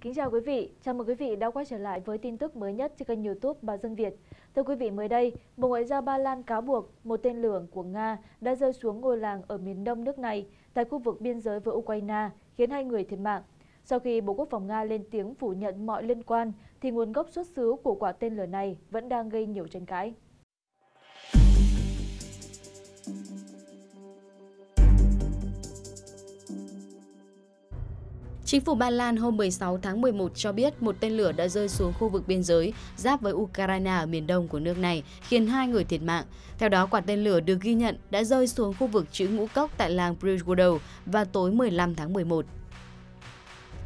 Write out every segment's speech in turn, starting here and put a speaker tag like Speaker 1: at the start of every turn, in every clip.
Speaker 1: Kính chào quý vị, chào mừng quý vị đã quay trở lại với tin tức mới nhất trên kênh youtube Bà Dân Việt. Thưa quý vị, mới đây, Bộ Ngoại giao Ba Lan cáo buộc một tên lửa của Nga đã rơi xuống ngôi làng ở miền đông nước này tại khu vực biên giới với Ukraine, khiến hai người thiệt mạng. Sau khi Bộ Quốc phòng Nga lên tiếng phủ nhận mọi liên quan, thì nguồn gốc xuất xứ của quả tên lửa này vẫn đang gây nhiều tranh cãi.
Speaker 2: Chính phủ Ba Lan hôm 16 tháng 11 cho biết một tên lửa đã rơi xuống khu vực biên giới giáp với Ukraine ở miền đông của nước này, khiến hai người thiệt mạng. Theo đó, quả tên lửa được ghi nhận đã rơi xuống khu vực chữ ngũ cốc tại làng Prigozhin vào tối 15 tháng 11.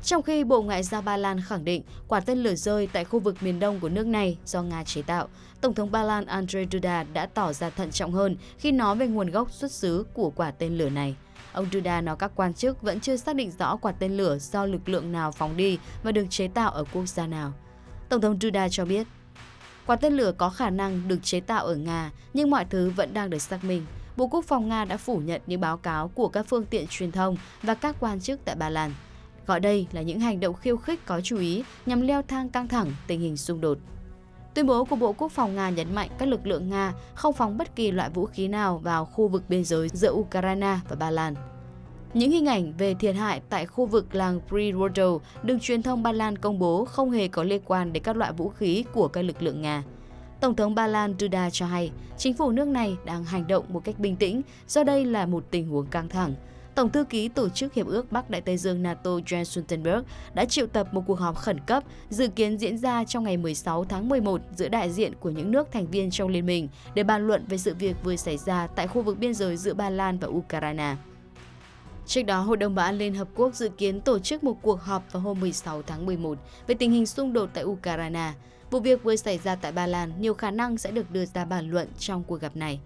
Speaker 2: Trong khi Bộ Ngoại giao Ba Lan khẳng định quả tên lửa rơi tại khu vực miền đông của nước này do Nga chế tạo, Tổng thống Ba Lan Andrzej Duda đã tỏ ra thận trọng hơn khi nói về nguồn gốc xuất xứ của quả tên lửa này. Ông Duda nói các quan chức vẫn chưa xác định rõ quả tên lửa do lực lượng nào phóng đi và được chế tạo ở quốc gia nào. Tổng thống Duda cho biết, quả tên lửa có khả năng được chế tạo ở Nga, nhưng mọi thứ vẫn đang được xác minh. Bộ Quốc phòng Nga đã phủ nhận những báo cáo của các phương tiện truyền thông và các quan chức tại Ba Lan. Gọi đây là những hành động khiêu khích có chú ý nhằm leo thang căng thẳng tình hình xung đột. Tuyên bố của Bộ Quốc phòng Nga nhấn mạnh các lực lượng Nga không phóng bất kỳ loại vũ khí nào vào khu vực biên giới giữa Ukraine và Ba Lan. Những hình ảnh về thiệt hại tại khu vực làng Prirodo được truyền thông Ba Lan công bố không hề có liên quan đến các loại vũ khí của các lực lượng Nga. Tổng thống Ba Lan Duda cho hay, chính phủ nước này đang hành động một cách bình tĩnh, do đây là một tình huống căng thẳng. Tổng thư ký Tổ chức Hiệp ước Bắc Đại Tây Dương NATO Jens Stoltenberg đã triệu tập một cuộc họp khẩn cấp dự kiến diễn ra trong ngày 16 tháng 11 giữa đại diện của những nước thành viên trong liên minh để bàn luận về sự việc vừa xảy ra tại khu vực biên giới giữa Ba Lan và Ukraine. Trước đó, Hội đồng Bảo an Liên Hợp Quốc dự kiến tổ chức một cuộc họp vào hôm 16 tháng 11 về tình hình xung đột tại Ukraine. Vụ việc vừa xảy ra tại Ba Lan nhiều khả năng sẽ được đưa ra bàn luận trong cuộc gặp này.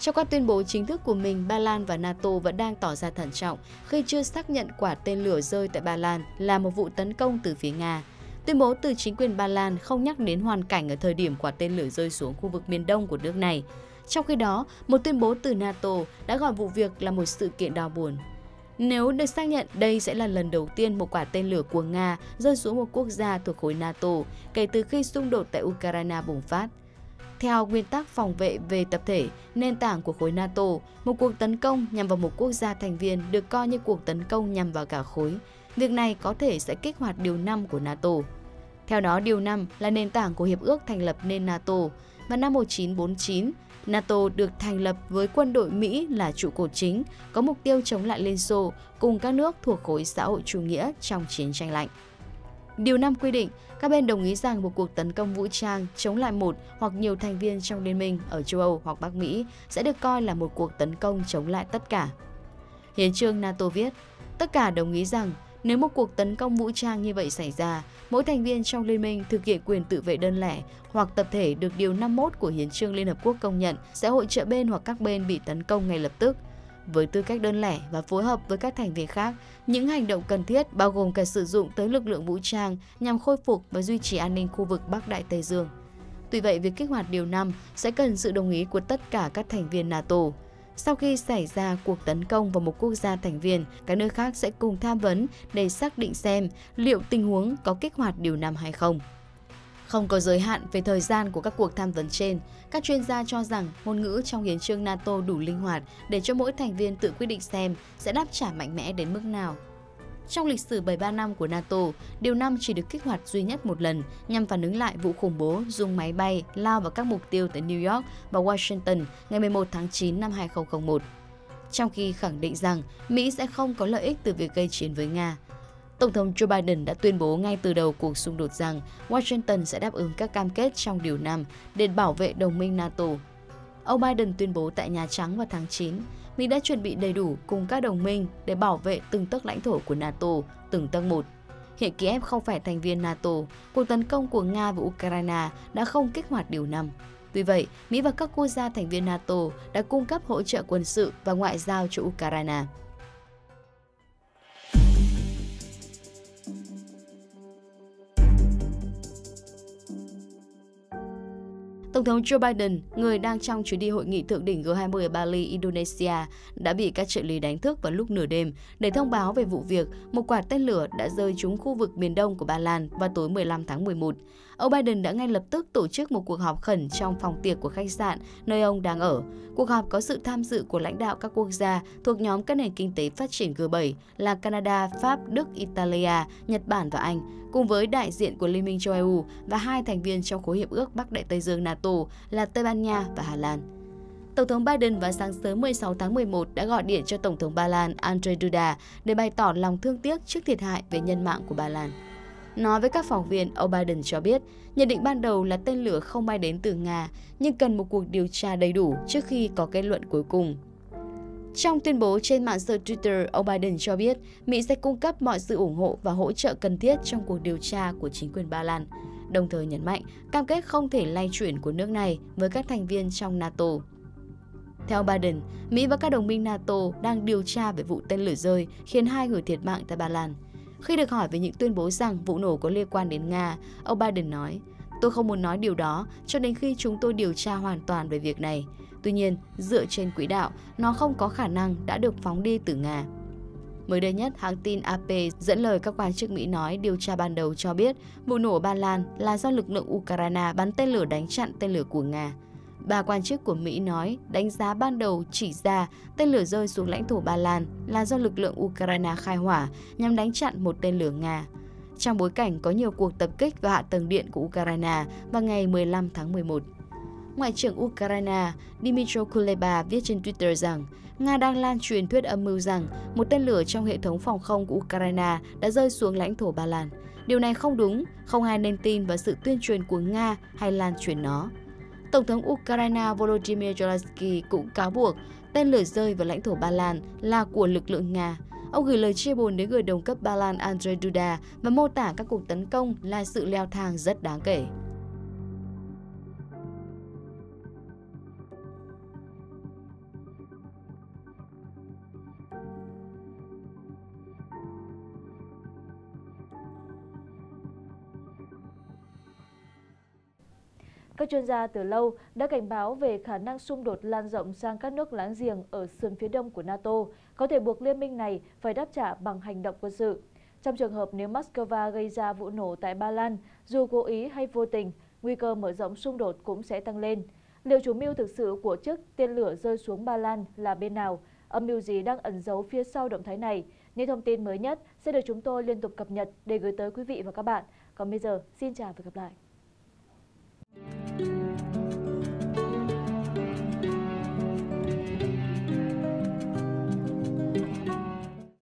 Speaker 2: Trong các tuyên bố chính thức của mình, Ba Lan và NATO vẫn đang tỏ ra thận trọng khi chưa xác nhận quả tên lửa rơi tại Ba Lan là một vụ tấn công từ phía Nga. Tuyên bố từ chính quyền Ba Lan không nhắc đến hoàn cảnh ở thời điểm quả tên lửa rơi xuống khu vực miền đông của nước này. Trong khi đó, một tuyên bố từ NATO đã gọi vụ việc là một sự kiện đau buồn. Nếu được xác nhận đây sẽ là lần đầu tiên một quả tên lửa của Nga rơi xuống một quốc gia thuộc khối NATO kể từ khi xung đột tại Ukraine bùng phát. Theo nguyên tắc phòng vệ về tập thể, nền tảng của khối NATO, một cuộc tấn công nhằm vào một quốc gia thành viên được coi như cuộc tấn công nhằm vào cả khối. Việc này có thể sẽ kích hoạt điều 5 của NATO. Theo đó, điều 5 là nền tảng của Hiệp ước thành lập nên NATO. Vào năm 1949, NATO được thành lập với quân đội Mỹ là trụ cột chính, có mục tiêu chống lại Liên Xô cùng các nước thuộc khối xã hội chủ nghĩa trong chiến tranh lạnh. Điều 5 quy định, các bên đồng ý rằng một cuộc tấn công vũ trang chống lại một hoặc nhiều thành viên trong liên minh ở châu Âu hoặc Bắc Mỹ sẽ được coi là một cuộc tấn công chống lại tất cả. Hiến trương NATO viết, tất cả đồng ý rằng nếu một cuộc tấn công vũ trang như vậy xảy ra, mỗi thành viên trong liên minh thực hiện quyền tự vệ đơn lẻ hoặc tập thể được Điều 51 của Hiến trương Liên Hợp Quốc công nhận sẽ hỗ trợ bên hoặc các bên bị tấn công ngay lập tức. Với tư cách đơn lẻ và phối hợp với các thành viên khác, những hành động cần thiết bao gồm cả sử dụng tới lực lượng vũ trang nhằm khôi phục và duy trì an ninh khu vực Bắc Đại Tây Dương. Tuy vậy, việc kích hoạt Điều 5 sẽ cần sự đồng ý của tất cả các thành viên NATO. Sau khi xảy ra cuộc tấn công vào một quốc gia thành viên, các nước khác sẽ cùng tham vấn để xác định xem liệu tình huống có kích hoạt điều năm hay không. Không có giới hạn về thời gian của các cuộc tham vấn trên, các chuyên gia cho rằng ngôn ngữ trong hiến trương NATO đủ linh hoạt để cho mỗi thành viên tự quyết định xem sẽ đáp trả mạnh mẽ đến mức nào. Trong lịch sử 73 năm của NATO, điều năm chỉ được kích hoạt duy nhất một lần nhằm phản ứng lại vụ khủng bố dùng máy bay lao vào các mục tiêu tại New York và Washington ngày 11 tháng 9 năm 2001. Trong khi khẳng định rằng Mỹ sẽ không có lợi ích từ việc gây chiến với Nga, Tổng thống Joe Biden đã tuyên bố ngay từ đầu cuộc xung đột rằng Washington sẽ đáp ứng các cam kết trong Điều 5 để bảo vệ đồng minh NATO. Ông Biden tuyên bố tại Nhà Trắng vào tháng 9, Mỹ đã chuẩn bị đầy đủ cùng các đồng minh để bảo vệ từng tấc lãnh thổ của NATO, từng tấc một. Hiện Kiev không phải thành viên NATO, cuộc tấn công của Nga và Ukraine đã không kích hoạt Điều 5. Tuy vậy, Mỹ và các quốc gia thành viên NATO đã cung cấp hỗ trợ quân sự và ngoại giao cho Ukraine. Tổng thống Joe Biden, người đang trong chuyến đi hội nghị thượng đỉnh G20 ở Bali, Indonesia, đã bị các trợ lý đánh thức vào lúc nửa đêm để thông báo về vụ việc một quả tên lửa đã rơi trúng khu vực miền đông của Ba Lan vào tối 15 tháng 11. Ông Biden đã ngay lập tức tổ chức một cuộc họp khẩn trong phòng tiệc của khách sạn nơi ông đang ở. Cuộc họp có sự tham dự của lãnh đạo các quốc gia thuộc nhóm các nền kinh tế phát triển G7 là Canada, Pháp, Đức, Italia, Nhật Bản và Anh, cùng với đại diện của Liên minh châu Âu và hai thành viên trong khối hiệp ước Bắc Đại Tây Dương NATO là Tây Ban Nha và Hà Lan. Tổng thống Biden vào sáng sớm 16 tháng 11 đã gọi điện cho Tổng thống Ba Lan Andrzej Duda để bày tỏ lòng thương tiếc trước thiệt hại về nhân mạng của Ba Lan. Nói với các phóng viên, ông Biden cho biết nhận định ban đầu là tên lửa không bay đến từ Nga, nhưng cần một cuộc điều tra đầy đủ trước khi có kết luận cuối cùng. Trong tuyên bố trên mạng xã hội Twitter, ông Biden cho biết Mỹ sẽ cung cấp mọi sự ủng hộ và hỗ trợ cần thiết trong cuộc điều tra của chính quyền Ba Lan, đồng thời nhấn mạnh cam kết không thể lay chuyển của nước này với các thành viên trong NATO. Theo Biden, Mỹ và các đồng minh NATO đang điều tra về vụ tên lửa rơi khiến hai người thiệt mạng tại Ba Lan. Khi được hỏi về những tuyên bố rằng vụ nổ có liên quan đến Nga, ông Biden nói, Tôi không muốn nói điều đó cho đến khi chúng tôi điều tra hoàn toàn về việc này. Tuy nhiên, dựa trên quỹ đạo, nó không có khả năng đã được phóng đi từ Nga. Mới đây nhất, hãng tin AP dẫn lời các quan chức Mỹ nói điều tra ban đầu cho biết vụ nổ Ba Lan là do lực lượng Ukraine bắn tên lửa đánh chặn tên lửa của Nga. Ba quan chức của Mỹ nói đánh giá ban đầu chỉ ra tên lửa rơi xuống lãnh thổ Ba Lan là do lực lượng Ukraine khai hỏa nhằm đánh chặn một tên lửa Nga. Trong bối cảnh có nhiều cuộc tập kích vào hạ tầng điện của Ukraine vào ngày 15 tháng 11. Ngoại trưởng Ukraine Dmytro Kuleba viết trên Twitter rằng Nga đang lan truyền thuyết âm mưu rằng một tên lửa trong hệ thống phòng không của Ukraine đã rơi xuống lãnh thổ Ba Lan. Điều này không đúng, không ai nên tin vào sự tuyên truyền của Nga hay lan truyền nó. Tổng thống Ukraine Volodymyr Zelensky cũng cáo buộc tên lửa rơi vào lãnh thổ Ba Lan là của lực lượng Nga. Ông gửi lời chia buồn đến người đồng cấp Ba Lan Andrzej Duda và mô tả các cuộc tấn công là sự leo thang rất đáng kể.
Speaker 1: Các chuyên gia từ lâu đã cảnh báo về khả năng xung đột lan rộng sang các nước láng giềng ở sườn phía đông của NATO, có thể buộc liên minh này phải đáp trả bằng hành động quân sự. Trong trường hợp nếu Moscow gây ra vụ nổ tại Ba Lan, dù cố ý hay vô tình, nguy cơ mở rộng xung đột cũng sẽ tăng lên. Liệu chủ mưu thực sự của chiếc tên lửa rơi xuống Ba Lan là bên nào? Âm mưu gì đang ẩn giấu phía sau động thái này? Những thông tin mới nhất sẽ được chúng tôi liên tục cập nhật để gửi tới quý vị và các bạn. Còn bây giờ, xin chào và gặp lại.